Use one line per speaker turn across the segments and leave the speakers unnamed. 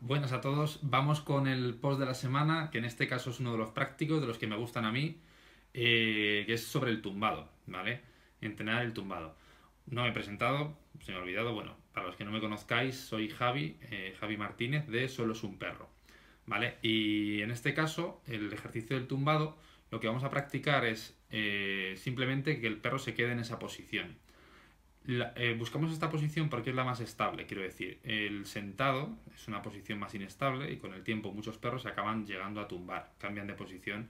Buenas a todos. Vamos con el post de la semana, que en este caso es uno de los prácticos, de los que me gustan a mí, eh, que es sobre el tumbado, ¿vale? Entrenar el tumbado. No me he presentado, se me ha olvidado. Bueno, para los que no me conozcáis, soy Javi, eh, Javi Martínez de Solo es un perro, ¿vale? Y en este caso, el ejercicio del tumbado, lo que vamos a practicar es eh, simplemente que el perro se quede en esa posición. Eh, buscamos esta posición porque es la más estable, quiero decir, el sentado es una posición más inestable y con el tiempo muchos perros acaban llegando a tumbar, cambian de posición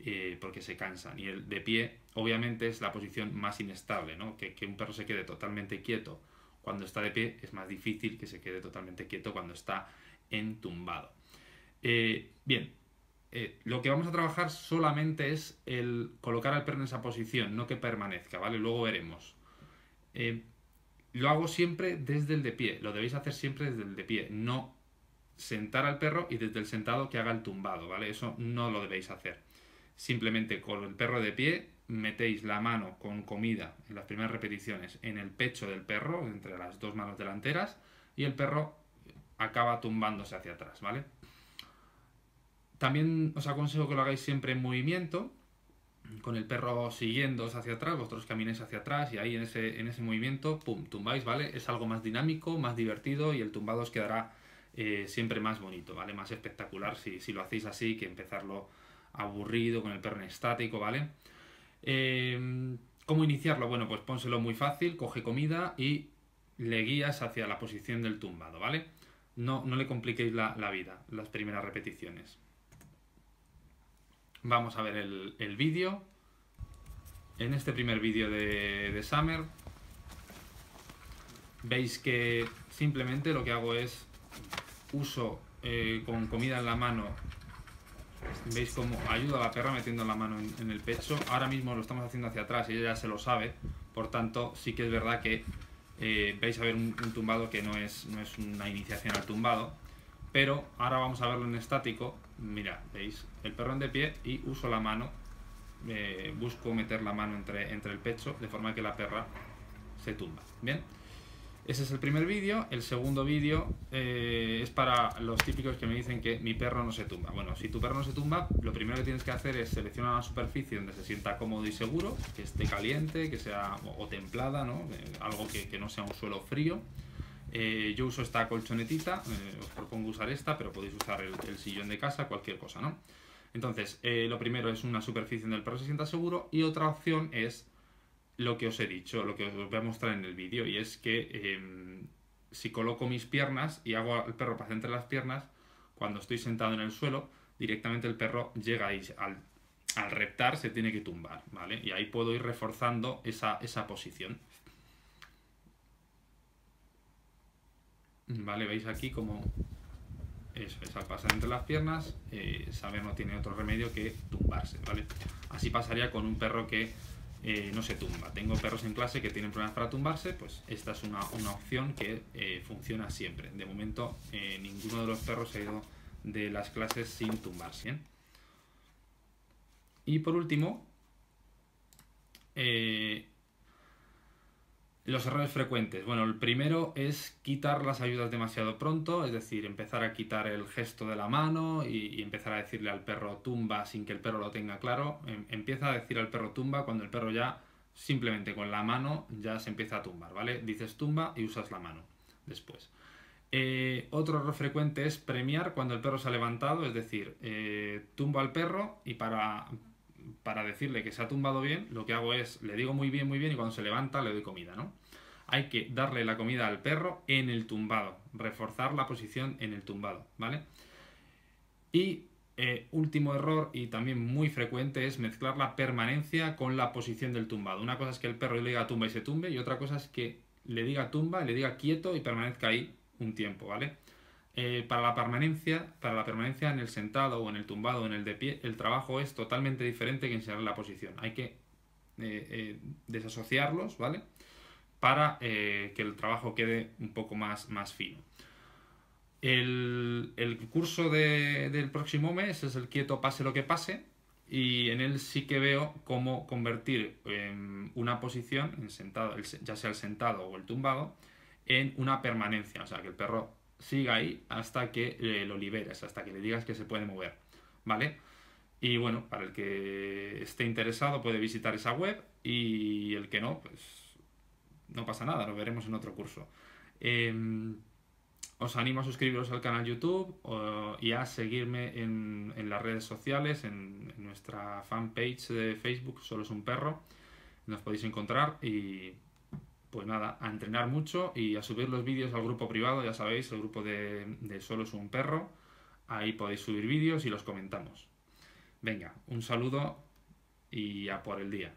eh, porque se cansan. Y el de pie, obviamente, es la posición más inestable, ¿no? Que, un perro se quede totalmente quieto cuando está de pie es más difícil que se quede totalmente quieto cuando está entumbado. Eh, bien, lo que vamos a trabajar solamente es el colocar al perro en esa posición, no que permanezca, ¿vale? Luego veremos. Eh, lo hago siempre desde el de pie, lo debéis hacer siempre desde el de pie, no sentar al perro y desde el sentado que haga el tumbado, ¿vale? Eso no lo debéis hacer. Simplemente con el perro de pie metéis la mano con comida en las primeras repeticiones en el pecho del perro, entre las dos manos delanteras, y el perro acaba tumbándose hacia atrás, ¿vale? También os aconsejo que lo hagáis siempre en movimiento, con el perro siguiéndoos hacia atrás, vosotros caminéis hacia atrás y ahí en ese, en ese movimiento, pum, tumbáis, ¿vale? Es algo más dinámico, más divertido y el tumbado os quedará eh, siempre más bonito, ¿vale? Más espectacular si, si, lo hacéis así que empezarlo aburrido con el perro en estático, ¿vale? Em, ¿Cómo iniciarlo? Bueno, pues pónselo muy fácil, coge comida y le guías hacia la posición del tumbado, ¿vale? No, no le compliquéis la, la vida, las primeras repeticiones. Vamos a ver el, vídeo. En este primer vídeo de, Summer veis que simplemente lo que hago es uso eh, con comida en la mano veis cómo ayuda a la perra metiendo la mano en, el pecho ahora mismo lo estamos haciendo hacia atrás y ella ya se lo sabe por tanto sí que es verdad que eh, veis a ver un, tumbado que no es, no es una iniciación al tumbado pero ahora vamos a verlo en estático. Mira, veis, el perro en de pie y uso la mano, eh, busco meter la mano entre, entre el pecho de forma que la perra se tumba. Bien, ese es el primer vídeo. El segundo vídeo eh, es para los típicos que me dicen que mi perro no se tumba. Bueno, si tu perro no se tumba, lo primero que tienes que hacer es seleccionar una superficie donde se sienta cómodo y seguro, que esté caliente, que sea o, templada, ¿no? Eh, algo que, que no sea un suelo frío eh, yo uso esta colchonetita, eh, os propongo usar esta, pero podéis usar el, sillón de casa, cualquier cosa, ¿no? Entonces, eh, lo primero es una superficie donde el perro se sienta seguro y otra opción es lo que os he dicho, lo que os voy a mostrar en el vídeo, y es que em, si coloco mis piernas y hago al perro pasar entre las piernas, cuando estoy sentado en el suelo, directamente el perro llega ahí, al, al reptar se tiene que tumbar, ¿vale? Y ahí puedo ir reforzando esa, esa posición. ¿Vale? Veis aquí como eso es, al pasar entre las piernas, eh, saber no tiene otro remedio que tumbarse, ¿vale? Así pasaría con un perro que eh, no se tumba. Tengo perros en clase que tienen problemas para tumbarse, pues esta es una, opción que eh, funciona siempre. De momento, ninguno de los perros ha ido de las clases sin tumbarse. Y por último, los errores frecuentes. Bueno, el primero es quitar las ayudas demasiado pronto, es decir, empezar a quitar el gesto de la mano y, empezar a decirle al perro tumba sin que el perro lo tenga claro. Em, empieza a decir al perro tumba cuando el perro ya simplemente con la mano ya se empieza a tumbar, ¿vale? Dices tumba y usas la mano después. Eh, otro error frecuente es premiar cuando el perro se ha levantado, es decir, eh, tumbo al perro y para, para decirle que se ha tumbado bien, lo que hago es, le digo muy bien, muy bien, y cuando se levanta le doy comida, ¿no? Hay que darle la comida al perro en el tumbado, reforzar la posición en el tumbado, ¿vale? Y eh, último error y también muy frecuente es mezclar la permanencia con la posición del tumbado. Una cosa es que el perro le diga tumba y se tumbe y otra cosa es que le diga tumba le diga quieto y permanezca ahí un tiempo, ¿vale? Eh, para, la permanencia, para la permanencia en el sentado o en el tumbado o en el de pie, el trabajo es totalmente diferente que enseñar la posición. Hay que eh, eh, desasociarlos, ¿vale? Para que el trabajo quede un poco más, más fino. El, curso del próximo mes es el quieto pase lo que pase y en él sí que veo cómo convertir una posición, en sentado, ya sea el sentado o el tumbado, en una permanencia, o sea, que el perro siga ahí hasta que eh, lo liberes, hasta que le digas que se puede mover, ¿vale? Y bueno, para el que esté interesado puede visitar esa web y el que no, pues no pasa nada, lo veremos en otro curso. Em, os animo a suscribiros al canal YouTube y a seguirme en, las redes sociales, en, en, nuestra fanpage de Facebook, Solo es un perro. Nos podéis encontrar y pues nada, a entrenar mucho y a subir los vídeos al grupo privado, ya sabéis, el grupo de, Solo es un perro. Ahí podéis subir vídeos y los comentamos. Venga, un saludo y a por el día.